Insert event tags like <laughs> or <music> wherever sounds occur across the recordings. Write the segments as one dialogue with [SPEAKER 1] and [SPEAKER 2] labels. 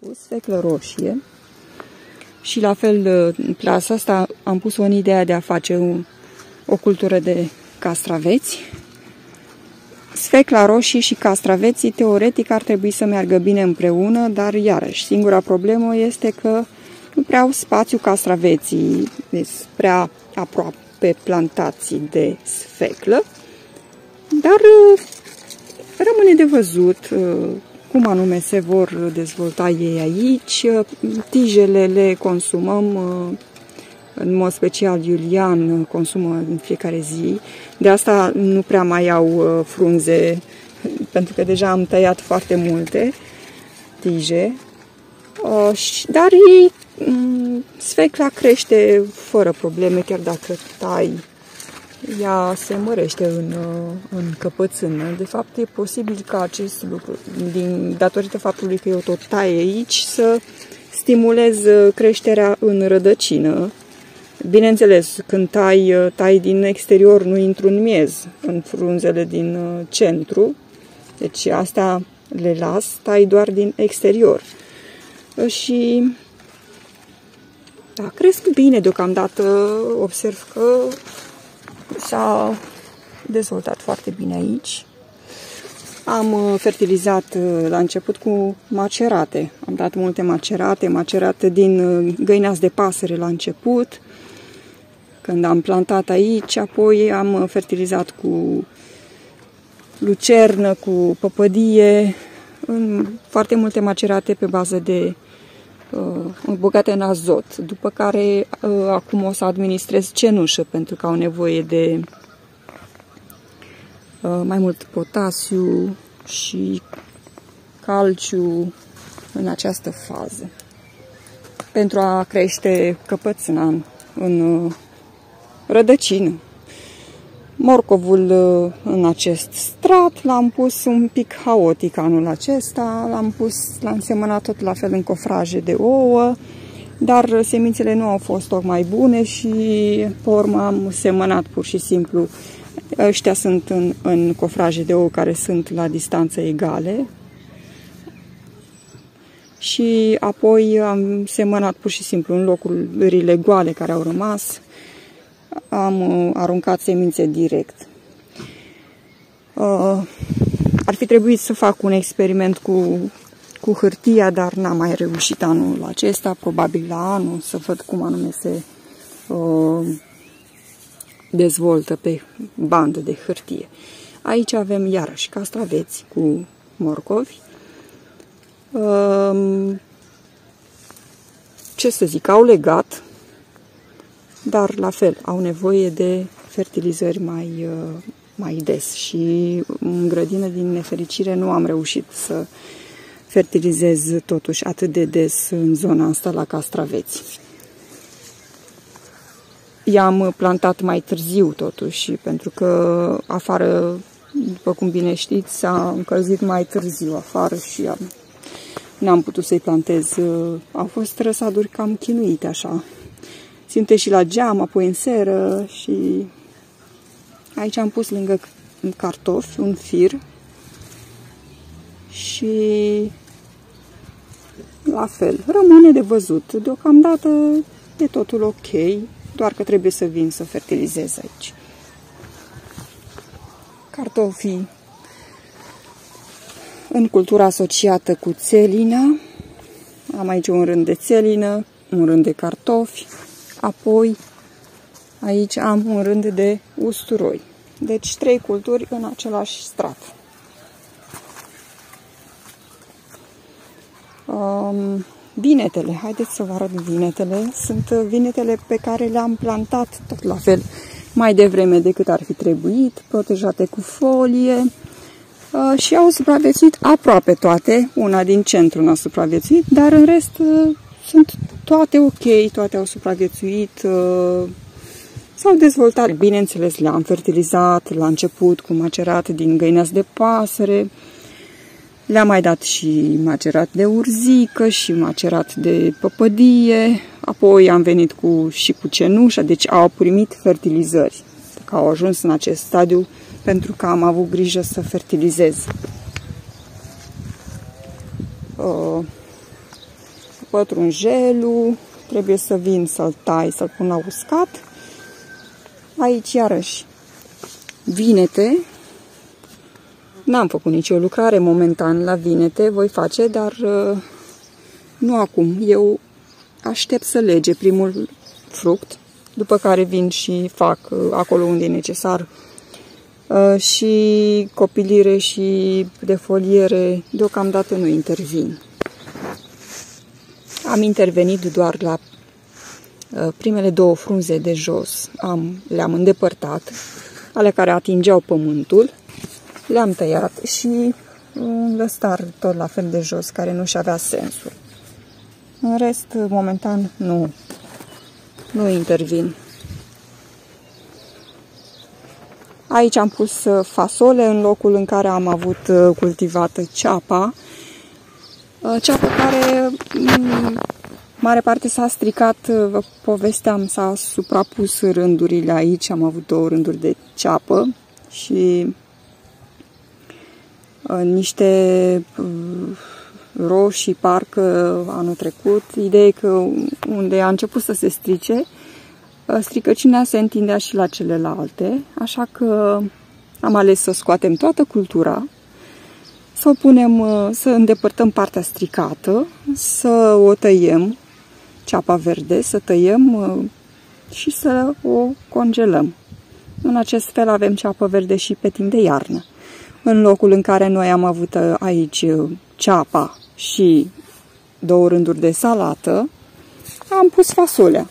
[SPEAKER 1] pus feclă roșie și la fel plasa asta am pus-o în ideea de a face un, o cultură de castraveți. Sfecla roșie și castraveții teoretic ar trebui să meargă bine împreună, dar iarăși singura problemă este că nu prea au spațiu castraveții, deci prea aproape plantații de sfeclă, dar rămâne de văzut cum anume se vor dezvolta ei aici. Tijele le consumăm, în mod special Iulian consumă în fiecare zi. De asta nu prea mai au uh, frunze, <laughs> pentru că deja am tăiat foarte multe tije. Uh, dar ei, mm, sfecla crește fără probleme, chiar dacă tai ea se mărește în, uh, în căpățână. De fapt, e posibil ca acest lucru, din, datorită faptului că eu tot taie aici, să stimulez uh, creșterea în rădăcină. Bineînțeles, când tai, uh, tai din exterior, nu intru în miez, în frunzele din centru. Deci asta le las, tai doar din exterior. Și da, cresc bine deocamdată. Observ că s-a dezvoltat foarte bine aici. Am uh, fertilizat uh, la început cu macerate. Am dat multe macerate, macerate din uh, găinați de pasăre la început, când am plantat aici, apoi am fertilizat cu lucernă, cu păpădie, în foarte multe macerate pe bază de uh, bogate în azot, după care uh, acum o să administrez cenușă pentru că au nevoie de uh, mai mult potasiu și calciu în această fază pentru a crește căpățâna în, în uh, rădăcină. Morcovul uh, în acest strat l-am pus un pic haotic anul acesta, l-am pus, l-am semănat tot la fel în cofraje de ouă, dar semințele nu au fost tocmai bune și pe urmă am semănat pur și simplu. Ăștia sunt în, în cofraje de ouă care sunt la distanță egale, și apoi am semănat pur și simplu în locurile goale care au rămas am uh, aruncat semințe direct. Uh, ar fi trebuit să fac un experiment cu, cu hârtia, dar n-am mai reușit anul acesta, probabil la anul, să văd cum anume se uh, dezvoltă pe bandă de hârtie. Aici avem iarăși castraveți cu morcovi. Uh, ce să zic, au legat dar la fel au nevoie de fertilizări mai, uh, mai des și în grădină din nefericire nu am reușit să fertilizez totuși atât de des în zona asta la castraveți. I-am plantat mai târziu totuși, pentru că afară, după cum bine știți, s-a încălzit mai târziu afară și am, n-am putut să-i plantez. Au fost răsaduri cam chinuite așa, ținte și la geam, apoi în seră și aici am pus lângă cartofi un fir și la fel, rămâne de văzut. Deocamdată e totul ok, doar că trebuie să vin să fertilizez aici. Cartofii în cultura asociată cu țelina. Am aici un rând de țelină, un rând de cartofi, Apoi aici am un rând de usturoi. Deci trei culturi în același strat. Um, vinetele, haideți să vă arăt vinetele. Sunt vinetele pe care le-am plantat tot la fel mai devreme decât ar fi trebuit, protejate cu folie uh, și au supraviețuit aproape toate. Una din centru n-a supraviețuit, dar în rest uh, sunt toate ok, toate au supraviețuit, uh, s-au dezvoltat, bineînțeles, le-am fertilizat la început cu macerat din găinați de pasăre, le-am mai dat și macerat de urzică și macerat de păpădie, apoi am venit cu, și cu cenușa, deci au primit fertilizări. Că au ajuns în acest stadiu pentru că am avut grijă să fertilizez. Pătrunjelul, trebuie să vin să-l tai, să-l pun la uscat. Aici iarăși vinete. N-am făcut nicio lucrare momentan la vinete, voi face, dar uh, nu acum. Eu aștept să lege primul fruct, după care vin și fac uh, acolo unde e necesar uh, și copilire și defoliere, deocamdată nu intervin. Am intervenit doar la uh, primele două frunze de jos, am, le-am îndepărtat, ale care atingeau pământul, le-am tăiat și un lăstar tot la fel de jos, care nu și avea sensul. În rest, momentan, nu, nu intervin. Aici am pus uh, fasole în locul în care am avut uh, cultivată ceapa. Uh, ceapa care mm, mare parte s-a stricat, vă povesteam, s-a suprapus rândurile aici, am avut două rânduri de ceapă și niște roșii, parcă anul trecut. Ideea e că unde a început să se strice, uh, stricăciunea se întindea și la celelalte, așa că am ales să scoatem toată cultura, să o punem, uh, să îndepărtăm partea stricată, să o tăiem, ceapa verde, să tăiem uh, și să o congelăm. În acest fel avem ceapă verde și pe timp de iarnă. În locul în care noi am avut aici ceapa și două rânduri de salată, am pus fasolea.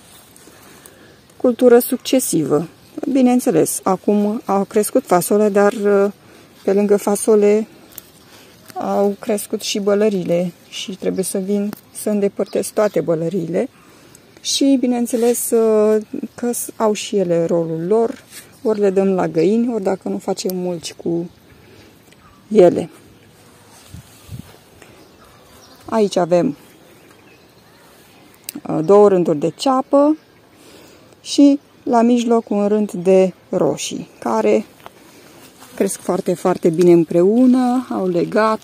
[SPEAKER 1] Cultură succesivă. Bineînțeles, acum au crescut fasole, dar uh, pe lângă fasole au crescut și bălările și trebuie să vin să îndepărtez toate bălările și, bineînțeles, uh, că au și ele rolul lor, ori le dăm la găini, ori dacă nu facem mulți cu ele. Aici avem uh, două rânduri de ceapă și la mijloc un rând de roșii, care cresc foarte, foarte bine împreună, au legat.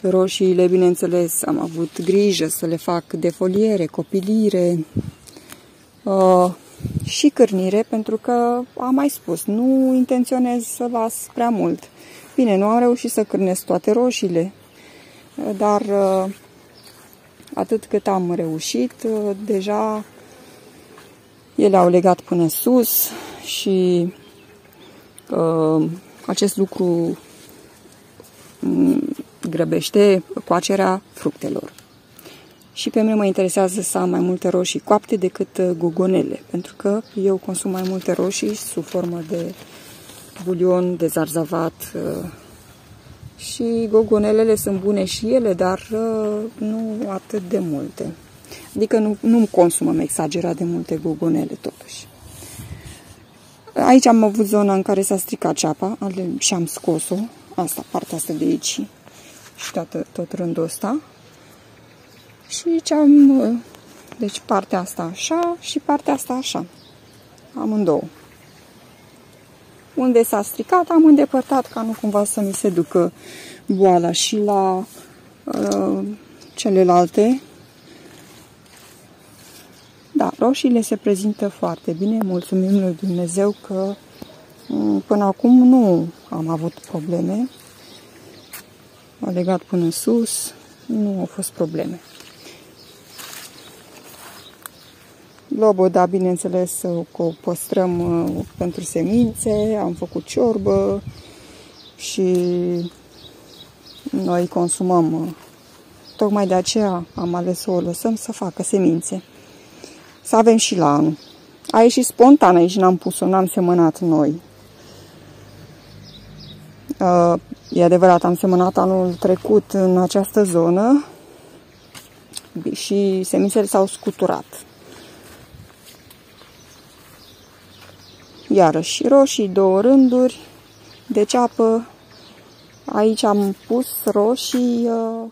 [SPEAKER 1] Roșiile, bineînțeles, am avut grijă să le fac defoliere, copilire uh, și cârnire, pentru că am mai spus, nu intenționez să las prea mult. Bine, nu am reușit să cârnesc toate roșiile, dar uh, atât cât am reușit, uh, deja ele au legat până sus și uh, acest lucru mm, grăbește coacerea fructelor. Și pe mine mă interesează să am mai multe roșii coapte decât gugonele, pentru că eu consum mai multe roșii sub formă de bulion, de zarzavat, și gogonelele sunt bune și ele, dar uh, nu atât de multe. Adică nu, nu consumăm exagerat de multe gogonele totuși. Aici am avut zona în care s-a stricat ceapa și am scos-o. Asta, partea asta de aici și toată, tot rândul ăsta. Și aici am, uh, deci partea asta așa și partea asta așa. Amândouă. Unde s-a stricat, am îndepărtat ca nu cumva să mi se ducă boala și la uh, celelalte. Da, roșiile se prezintă foarte bine. Mulțumim lui Dumnezeu că um, până acum nu am avut probleme. A legat până sus, nu au fost probleme. Loboda, bineînțeles, o păstrăm uh, pentru semințe, am făcut ciorbă și noi consumăm. Uh, tocmai de aceea am ales să o lăsăm să facă semințe. Să avem și la anul. A ieșit spontan aici, n-am pus-o, n-am semănat noi. Uh, e adevărat, am semănat anul trecut în această zonă și semințele s-au scuturat. Iarăși roșii, două rânduri de ceapă. Aici am pus roșii uh,